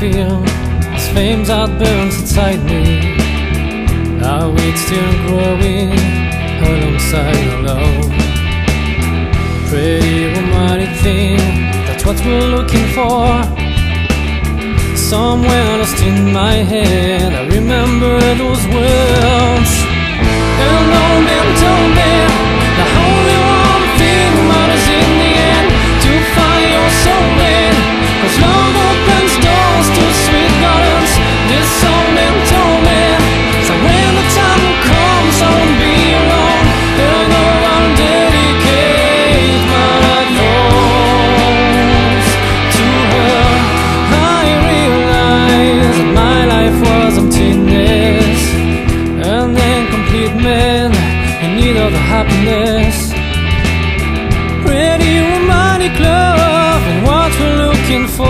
feel as flames that burns inside me. Are we still growing alongside love? Pretty romantic thing, that's what we're looking for. Somewhere lost in my head, I remember those words. happiness Pretty romantic love and what we're looking for.